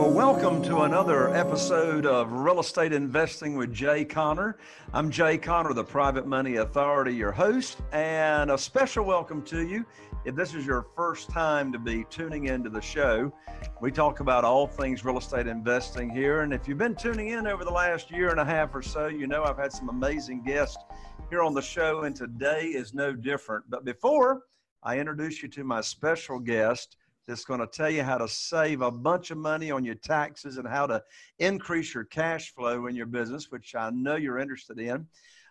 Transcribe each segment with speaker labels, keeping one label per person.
Speaker 1: Well, welcome to another episode of Real Estate Investing with Jay Conner. I'm Jay Conner, the Private Money Authority, your host, and a special welcome to you. If this is your first time to be tuning into the show, we talk about all things real estate investing here. And if you've been tuning in over the last year and a half or so, you know I've had some amazing guests here on the show, and today is no different. But before I introduce you to my special guest, that's going to tell you how to save a bunch of money on your taxes and how to increase your cash flow in your business, which I know you're interested in.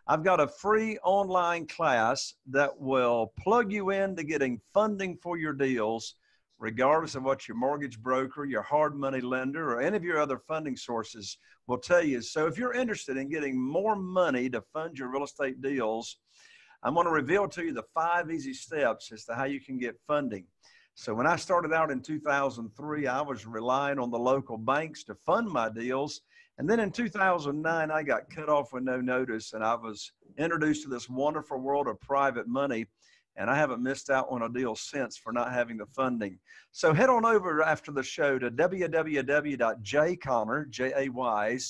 Speaker 1: I've got a free online class that will plug you into getting funding for your deals, regardless of what your mortgage broker, your hard money lender, or any of your other funding sources will tell you. So if you're interested in getting more money to fund your real estate deals, I'm going to reveal to you the five easy steps as to how you can get funding. So when I started out in 2003, I was relying on the local banks to fund my deals. And then in 2009, I got cut off with no notice and I was introduced to this wonderful world of private money. And I haven't missed out on a deal since for not having the funding. So head on over after the show to www.jayconner, J-A-Y-C-O-N-N-E-R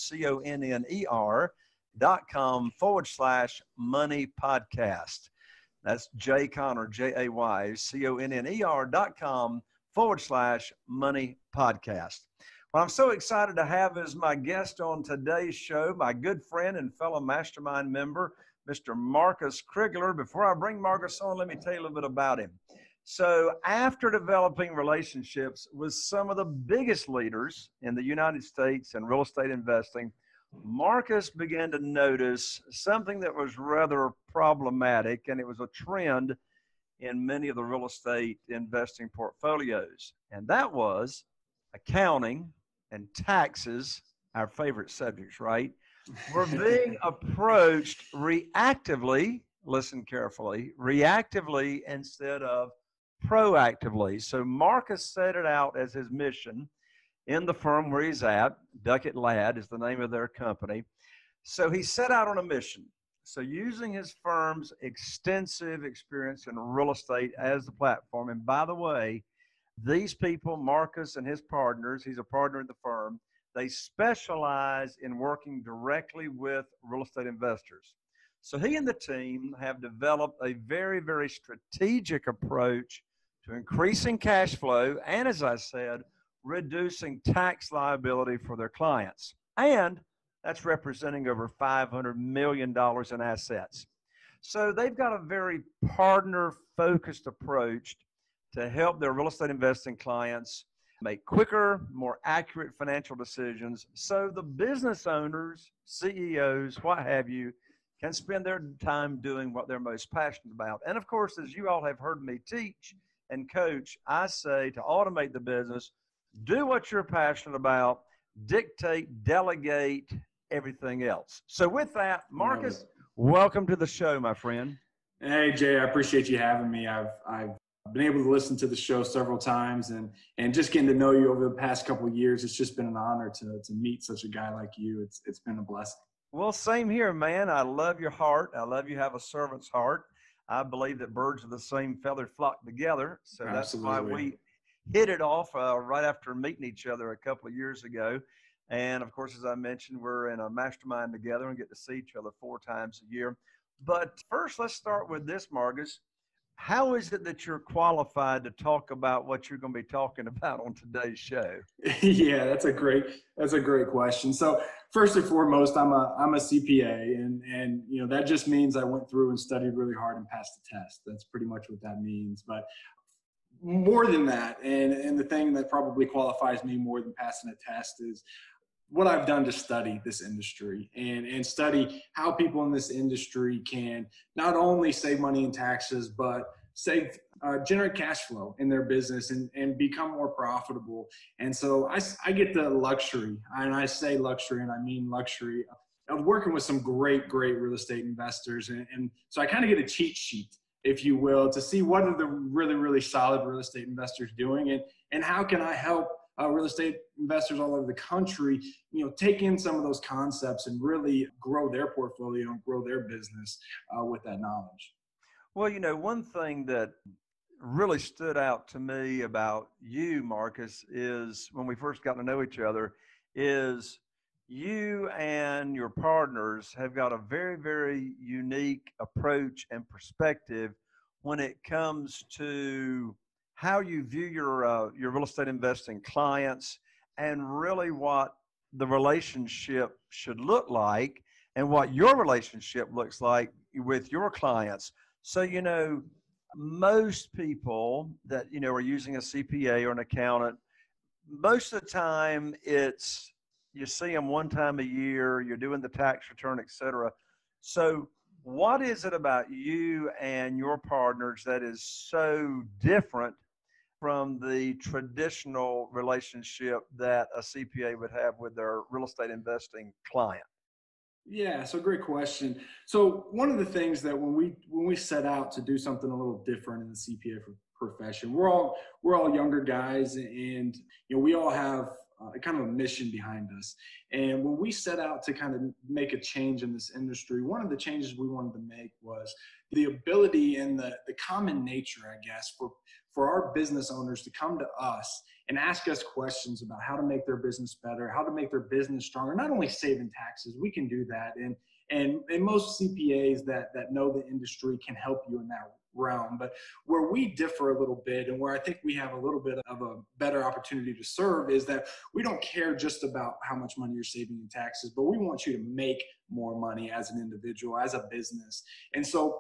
Speaker 1: dot com forward slash money podcast. That's Jay Conner, J A Y C O N N E R dot com forward slash money podcast. Well, I'm so excited to have as my guest on today's show, my good friend and fellow mastermind member, Mr. Marcus Crigler. Before I bring Marcus on, let me tell you a little bit about him. So, after developing relationships with some of the biggest leaders in the United States in real estate investing, Marcus began to notice something that was rather problematic, and it was a trend in many of the real estate investing portfolios. And that was accounting and taxes, our favorite subjects, right? Were being approached reactively, listen carefully, reactively instead of proactively. So Marcus set it out as his mission in the firm where he's at. Duckett Ladd is the name of their company. So he set out on a mission. So using his firm's extensive experience in real estate as the platform, and by the way, these people, Marcus and his partners, he's a partner in the firm, they specialize in working directly with real estate investors. So he and the team have developed a very, very strategic approach to increasing cash flow and, as I said, reducing tax liability for their clients. And that's representing over $500 million in assets. So they've got a very partner focused approach to help their real estate investing clients make quicker, more accurate financial decisions so the business owners, CEOs, what have you, can spend their time doing what they're most passionate about. And of course, as you all have heard me teach and coach, I say to automate the business, do what you're passionate about, dictate, delegate everything else. So, with that, Marcus, welcome to the show, my friend.
Speaker 2: Hey, Jay, I appreciate you having me. I've, I've been able to listen to the show several times and, and just getting to know you over the past couple of years. It's just been an honor to, to meet such a guy like you. It's, it's been a blessing.
Speaker 1: Well, same here, man. I love your heart. I love you have a servant's heart. I believe that birds of the same feather flock together. So that's why we hit it off uh, right after meeting each other a couple of years ago. And of course, as I mentioned, we're in a mastermind together and get to see each other four times a year. But first, let's start with this, Marcus. How is it that you're qualified to talk about what you're going to be talking about on today's show?
Speaker 2: yeah, that's a great that's a great question. So first and foremost, I'm a I'm a CPA, and and you know that just means I went through and studied really hard and passed the test. That's pretty much what that means. But more than that, and, and the thing that probably qualifies me more than passing a test is what I've done to study this industry and, and study how people in this industry can not only save money in taxes, but save, uh, generate cash flow in their business and, and become more profitable. And so I, I get the luxury, and I say luxury, and I mean luxury, of working with some great, great real estate investors. And, and so I kind of get a cheat sheet if you will, to see what are the really, really solid real estate investors doing and, and how can I help uh, real estate investors all over the country, you know, take in some of those concepts and really grow their portfolio and grow their business uh, with that knowledge.
Speaker 1: Well, you know, one thing that really stood out to me about you, Marcus, is when we first got to know each other, is you and your partners have got a very, very unique approach and perspective when it comes to how you view your uh, your real estate investing clients and really what the relationship should look like and what your relationship looks like with your clients. So you know, most people that you know are using a CPA or an accountant, most of the time it's you see them one time a year, you're doing the tax return, etc. So what is it about you and your partners that is so different from the traditional relationship that a CPA would have with their real estate investing client?
Speaker 2: Yeah, so great question. So one of the things that when we when we set out to do something a little different in the CPA profession, we're all we're all younger guys, and you know we all have uh, kind of a mission behind us. And when we set out to kind of make a change in this industry, one of the changes we wanted to make was the ability and the, the common nature, I guess, for, for our business owners to come to us and ask us questions about how to make their business better, how to make their business stronger, not only saving taxes, we can do that. And, and, and most CPAs that, that know the industry can help you in that realm. But where we differ a little bit and where I think we have a little bit of a better opportunity to serve is that we don't care just about how much money you're saving in taxes, but we want you to make more money as an individual, as a business. And so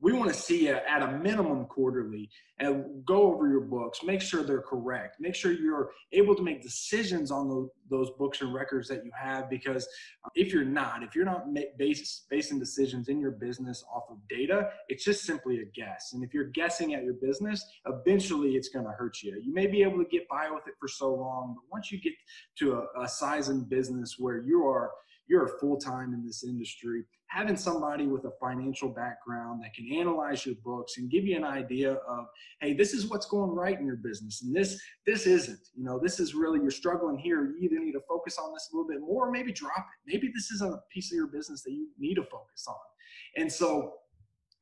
Speaker 2: we want to see you at a minimum quarterly and go over your books make sure they're correct make sure you're able to make decisions on those, those books and records that you have because uh, if you're not if you're not base, basing decisions in your business off of data it's just simply a guess. And if you're guessing at your business eventually it's going to hurt you. You may be able to get by with it for so long but once you get to a, a size in business where you are you're full-time in this industry having somebody with a financial background that can analyze your books and give you an idea of hey this is what's going right in your business and this this isn't you know this is really you're struggling here you either need to focus on this a little bit more or maybe drop it maybe this is a piece of your business that you need to focus on and so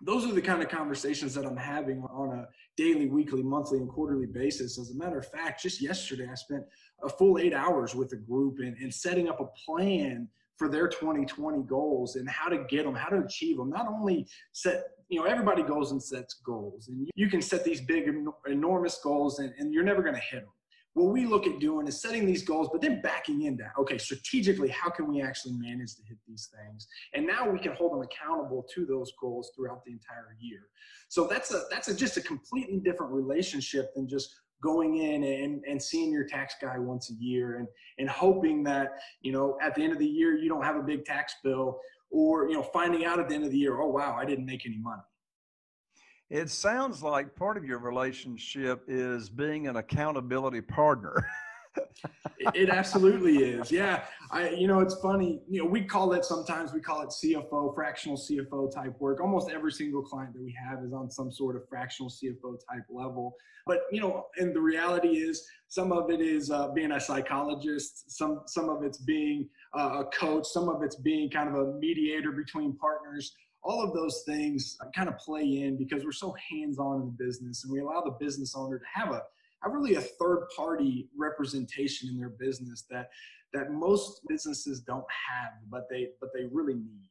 Speaker 2: those are the kind of conversations that I'm having on a daily, weekly, monthly, and quarterly basis. As a matter of fact, just yesterday, I spent a full eight hours with a group and, and setting up a plan for their 2020 goals and how to get them, how to achieve them. Not only set, you know, everybody goes and sets goals, and you can set these big, enormous goals, and, and you're never going to hit them. What we look at doing is setting these goals, but then backing into, okay, strategically, how can we actually manage to hit these things? And now we can hold them accountable to those goals throughout the entire year. So that's a that's a, just a completely different relationship than just going in and, and seeing your tax guy once a year and, and hoping that, you know, at the end of the year, you don't have a big tax bill or, you know, finding out at the end of the year, oh, wow, I didn't make any money.
Speaker 1: It sounds like part of your relationship is being an accountability partner.
Speaker 2: it absolutely is. Yeah. I, you know, it's funny, you know, we call it sometimes we call it CFO, fractional CFO type work. Almost every single client that we have is on some sort of fractional CFO type level. But, you know, and the reality is some of it is uh, being a psychologist. Some, some of it's being uh, a coach. Some of it's being kind of a mediator between partners all of those things kind of play in because we're so hands-on in the business and we allow the business owner to have a have really a third party representation in their business that that most businesses don't have but they but they really need.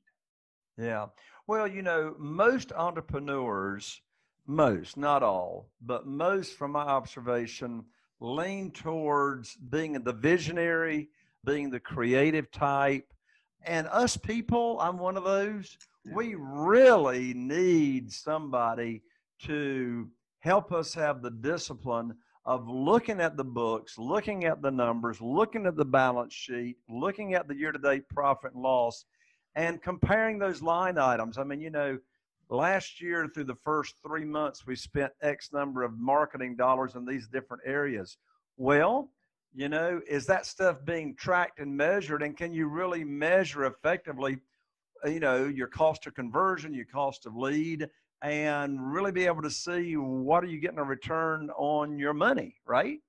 Speaker 1: Yeah. Well you know most entrepreneurs most not all but most from my observation lean towards being the visionary being the creative type. And us people i'm one of those we really need somebody to help us have the discipline of looking at the books, looking at the numbers, looking at the balance sheet, looking at the year to date profit and loss, and comparing those line items. I mean, you know, last year through the first three months, we spent X number of marketing dollars in these different areas. Well, you know, is that stuff being tracked and measured? And can you really measure effectively, you know, your cost of conversion, your cost of lead, and really be able to see what are you getting a return on your money, right?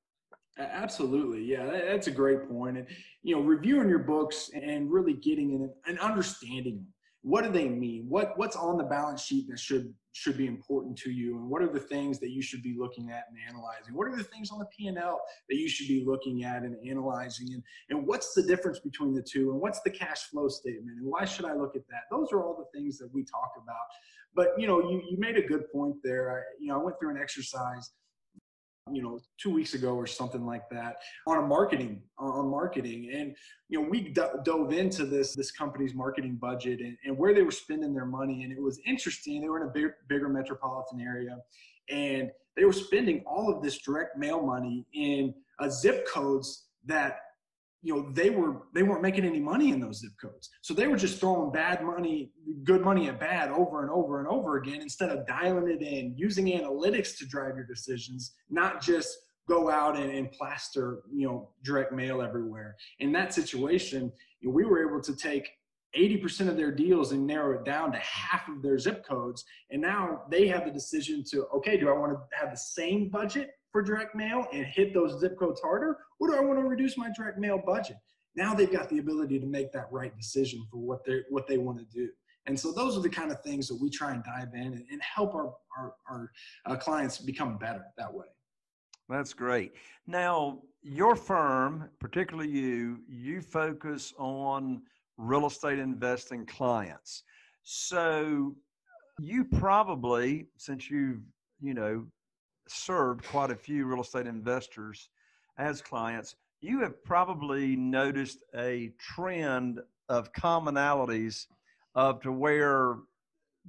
Speaker 2: Absolutely. Yeah, that's a great point. And, you know, reviewing your books and really getting in and understanding. What do they mean? What what's on the balance sheet that should should be important to you, and what are the things that you should be looking at and analyzing? What are the things on the P and L that you should be looking at and analyzing? And and what's the difference between the two? And what's the cash flow statement? And why should I look at that? Those are all the things that we talk about. But you know, you you made a good point there. I, you know, I went through an exercise you know two weeks ago or something like that on a marketing on marketing. And you know we d- dove into this this company's marketing budget and, and where they were spending their money. And it was interesting. They were in a big, bigger metropolitan area and they were spending all of this direct mail money in uh, zip codes that you know they were they weren't making any money in those zip codes. So they were just throwing bad money good money at bad over and over and over again instead of dialing it in using analytics to drive your decisions not just go out and, and plaster you know direct mail everywhere. In that situation you know, we were able to take 80% of their deals and narrow it down to half of their zip codes. And now they have the decision to okay do i want to have the same budget for direct mail and hit those zip codes harder, or do I want to reduce my direct mail budget? Now they've got the ability to make that right decision for what they what they want to do. And so those are the kind of things that we try and dive in and, and help our, our, our uh, clients become better that way.
Speaker 1: That's great. Now, your firm, particularly you, you focus on real estate investing clients. So you probably, since you've, you know, served quite a few real estate investors as clients, you have probably noticed a trend of commonalities of to where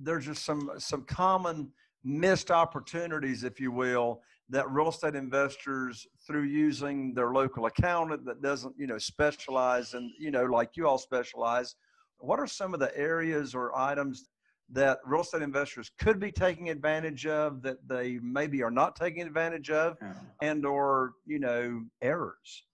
Speaker 1: there's just some some common missed opportunities, if you will, that real estate investors through using their local accountant that doesn't, you know, specialize and, you know, like you all specialize. What are some of the areas or items that real estate investors could be taking advantage of that they maybe are not taking advantage of yeah. and or you know errors.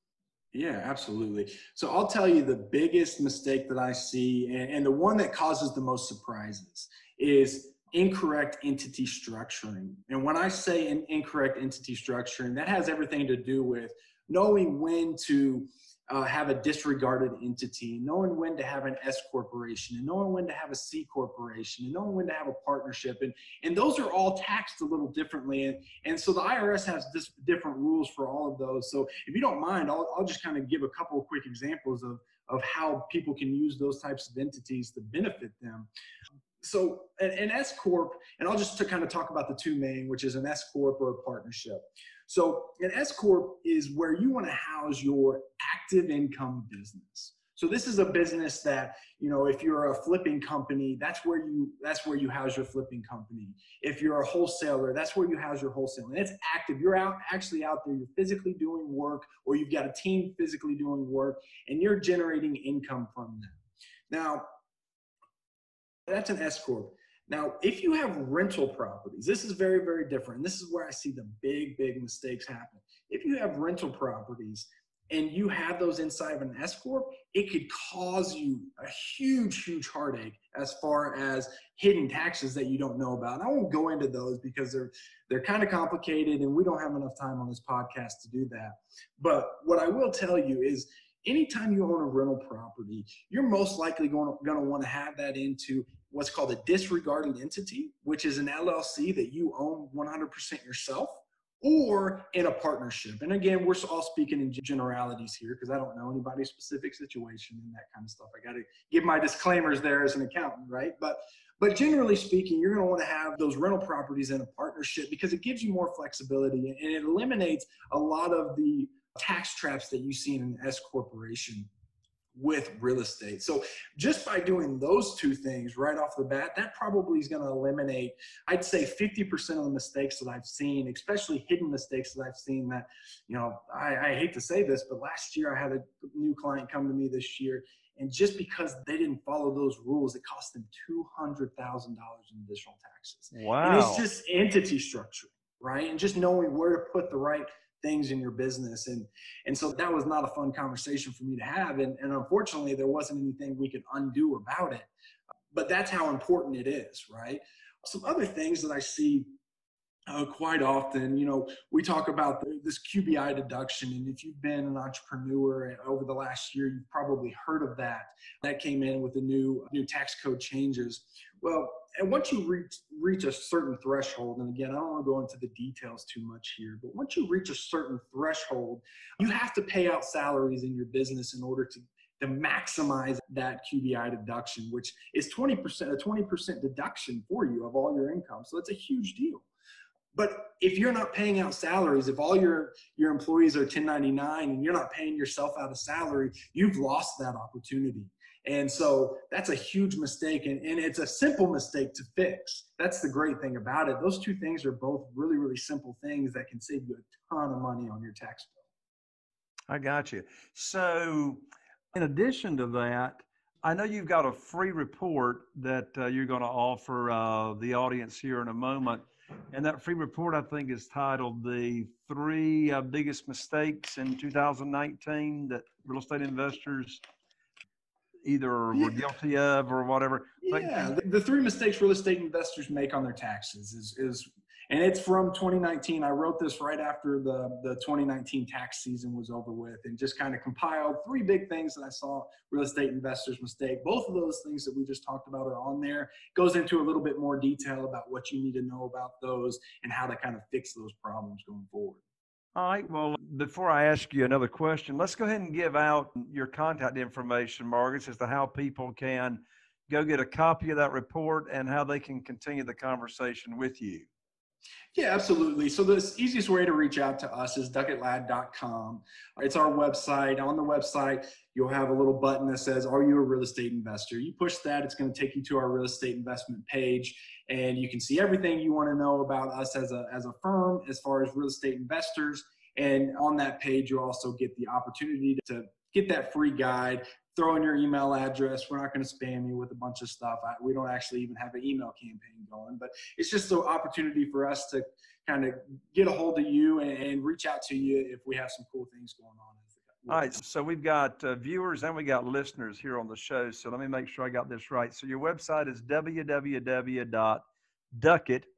Speaker 2: Yeah absolutely. So i'll tell you the biggest mistake that i see and, and the one that causes the most surprises is incorrect entity structuring. And when i say an incorrect entity structuring that has everything to do with knowing when to uh, have a disregarded entity, knowing when to have an S corporation, and knowing when to have a C corporation, and knowing when to have a partnership, and and those are all taxed a little differently, and and so the IRS has this different rules for all of those. So if you don't mind, I'll I'll just kind of give a couple of quick examples of of how people can use those types of entities to benefit them. So an, an S corp, and I'll just to kind of talk about the two main, which is an S corp or a partnership. So an S corp is where you want to house your active income business. So this is a business that, you know, if you're a flipping company, that's where you that's where you house your flipping company. If you're a wholesaler, that's where you house your wholesaling. It's active. You're out actually out there, you're physically doing work or you've got a team physically doing work and you're generating income from them. Now, that's an S corp. Now, if you have rental properties, this is very, very different. This is where I see the big, big mistakes happen. If you have rental properties and you have those inside of an S corp, it could cause you a huge, huge heartache as far as hidden taxes that you don't know about. And I won't go into those because they're they're kind of complicated, and we don't have enough time on this podcast to do that. But what I will tell you is anytime you own a rental property, you're most likely going to, going to want to have that into what's called a disregarded entity, which is an LLC that you own 100% yourself, or in a partnership. And again, we're all speaking in generalities here because I don't know anybody's specific situation and that kind of stuff. I got to give my disclaimers there as an accountant, right? But but generally speaking, you're going to want to have those rental properties in a partnership because it gives you more flexibility and it eliminates a lot of the tax traps that you see in an S corporation with real estate. So just by doing those two things right off the bat, that probably is going to eliminate, I'd say 50% of the mistakes that I've seen, especially hidden mistakes that I've seen that, you know, I, I hate to say this, but last year I had a new client come to me this year and just because they didn't follow those rules, it cost them $200,000 in additional taxes.
Speaker 1: Wow.
Speaker 2: And it's just entity structure, right? And just knowing where to put the right things in your business and and so that was not a fun conversation for me to have and, and unfortunately there wasn't anything we could undo about it but that's how important it is right some other things that i see uh, quite often, you know, we talk about the, this QBI deduction. And if you've been an entrepreneur over the last year, you've probably heard of that. That came in with the new, new tax code changes. Well, and once you reach, reach a certain threshold, and again, I don't want to go into the details too much here, but once you reach a certain threshold, you have to pay out salaries in your business in order to to maximize that QBI deduction, which is 20%, a 20% deduction for you of all your income. So it's a huge deal. But if you're not paying out salaries, if all your your employees are 1099 and you're not paying yourself out a salary, you've lost that opportunity. And so that's a huge mistake, and, and it's a simple mistake to fix. That's the great thing about it. Those two things are both really, really simple things that can save you a ton of money on your tax bill.
Speaker 1: I got you. So, in addition to that, I know you've got a free report that uh, you're going to offer uh, the audience here in a moment. And that free report, I think, is titled The Three uh, Biggest Mistakes in 2019 That Real Estate Investors Either were guilty of or whatever.
Speaker 2: Yeah, the, the three mistakes real estate investors make on their taxes is, is and it's from 2019. I wrote this right after the, the 2019 tax season was over with and just kind of compiled three big things that I saw real estate investors mistake. Both of those things that we just talked about are on there. Goes into a little bit more detail about what you need to know about those and how to kind of fix those problems going forward.
Speaker 1: All right. Well, before I ask you another question, let's go ahead and give out your contact information, Marcus, as to how people can go get a copy of that report and how they can continue the conversation with you.
Speaker 2: Yeah, absolutely. So the easiest way to reach out to us is duckettladd.com. It's our website. On the website, you'll have a little button that says, Are you a real estate investor? You push that, it's going to take you to our real estate investment page, and you can see everything you want to know about us as a, as a firm as far as real estate investors. And on that page, you also get the opportunity to get that free guide throw in your email address. We're not going to spam you with a bunch of stuff. I, we don't actually even have an email campaign going, but it's just an opportunity for us to kind of get a hold of you and, and, reach out to you if we have some cool things going on.
Speaker 1: All right, so we've got uh, viewers and we got listeners here on the show. So let me make sure I got this right. So your website is www.duckett.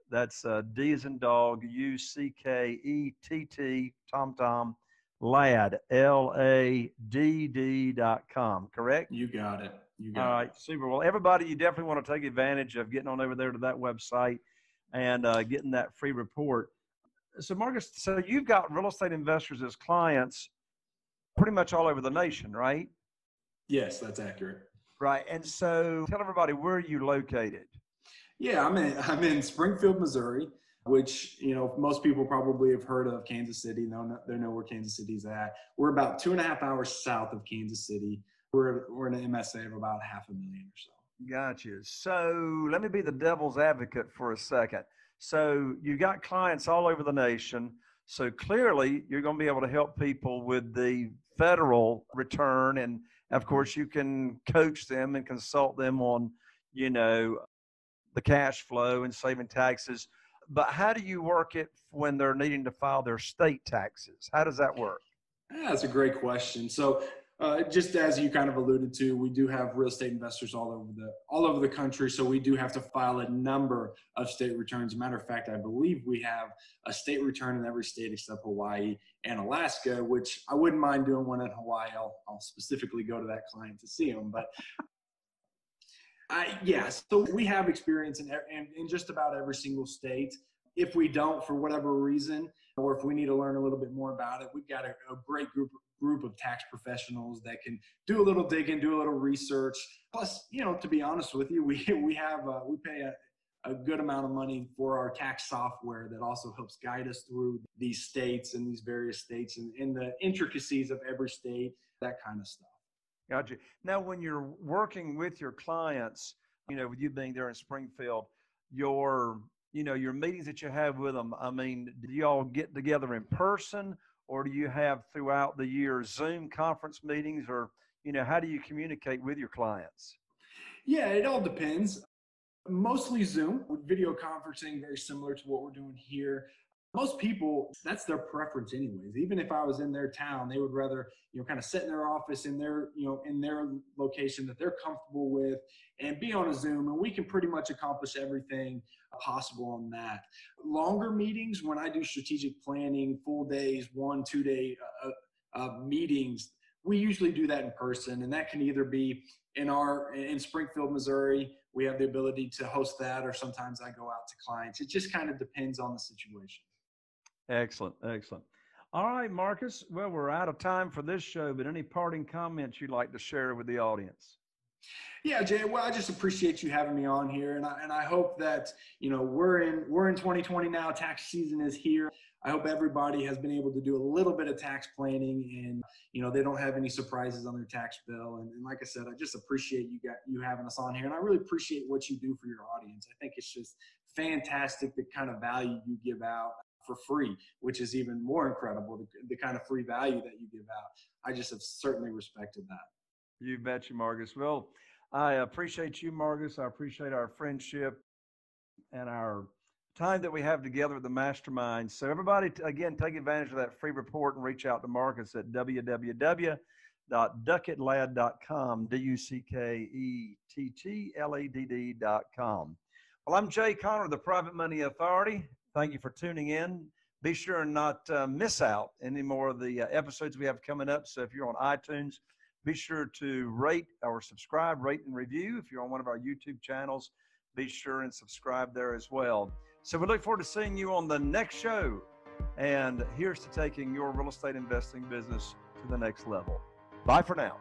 Speaker 1: That's uh, D as in dog, U C K E T T, Tom Tom, Ladd, L A D D dot com, correct?
Speaker 2: You got it. You got
Speaker 1: All right,
Speaker 2: it.
Speaker 1: super. Well, everybody, you definitely want to take advantage of getting on over there to that website and uh, getting that free report. So, Marcus, so you've got real estate investors as clients pretty much all over the nation, right?
Speaker 2: Yes, that's accurate.
Speaker 1: Right. And so tell everybody where are you located?
Speaker 2: Yeah, I'm in I'm in Springfield, Missouri which you know most people probably have heard of Kansas City. They know, they know where Kansas City's at. We're about two and a half hours south of Kansas City. We're we're in an MSA of about half a million or so.
Speaker 1: Gotcha. So let me be the devil's advocate for a second. So you've got clients all over the nation. So clearly you're going to be able to help people with the federal return, and of course you can coach them and consult them on, you know, the cash flow and saving taxes but how do you work it when they're needing to file their state taxes? How does that work?
Speaker 2: Yeah, that's a great question. So, uh, just as you kind of alluded to, we do have real estate investors all over the all over the country. So we do have to file a number of state returns. matter of fact, I believe we have a state return in every state except Hawaii and Alaska. Which I wouldn't mind doing one in Hawaii. I'll, I'll specifically go to that client to see them. But yes, so we have experience in, in, in just about every single state. If we don't, for whatever reason, or if we need to learn a little bit more about it, we've got a, a great group group of tax professionals that can do a little digging, do a little research. Plus, you know, to be honest with you, we we have uh, we pay a, a good amount of money for our tax software that also helps guide us through these states and these various states and, and the intricacies of every state, that kind of stuff.
Speaker 1: Gotcha. Now, when you're working with your clients, you know, with you being there in Springfield, your, you know, your meetings that you have with them, I mean, do you all get together in person or do you have throughout the year Zoom conference meetings or, you know, how do you communicate with your clients?
Speaker 2: Yeah, it all depends. Mostly Zoom, video conferencing, very similar to what we're doing here. Most people that's their preference anyways. Even if i was in their town they would rather you know kind of sit in their office in their you know in their location that they're comfortable with and be on a zoom and we can pretty much accomplish everything possible on that. Longer meetings when i do strategic planning full days one two day uh, uh, meetings we usually do that in person and that can either be in our in springfield missouri. We have the ability to host that or sometimes i go out to clients. It just kind of depends on the situation
Speaker 1: Excellent, excellent. All right, Marcus. Well, we're out of time for this show, but any parting comments you'd like to share with the audience?
Speaker 2: Yeah, Jay. Well, I just appreciate you having me on here, and I and I hope that you know we're in we're in 2020 now. Tax season is here. I hope everybody has been able to do a little bit of tax planning, and you know they don't have any surprises on their tax bill. And, and like I said, I just appreciate you got you having us on here, and I really appreciate what you do for your audience. I think it's just fantastic the kind of value you give out for free, which is even more incredible, the, the kind of free value that you give out. I just have certainly respected that.
Speaker 1: You bet you, Marcus. Well, I appreciate you, Marcus. I appreciate our friendship and our time that we have together at the mastermind. So everybody, again, take advantage of that free report and reach out to Marcus at www.duckettladd.com, D-U-C-K-E-T-T-L-A-D-D.com. Well, I'm Jay Conner, the Private Money Authority. Thank you for tuning in. Be sure and not uh, miss out any more of the uh, episodes we have coming up. So if you're on iTunes, be sure to rate or subscribe, rate and review. If you're on one of our YouTube channels, be sure and subscribe there as well. So we look forward to seeing you on the next show. And here's to taking your real estate investing business to the next level. Bye for now.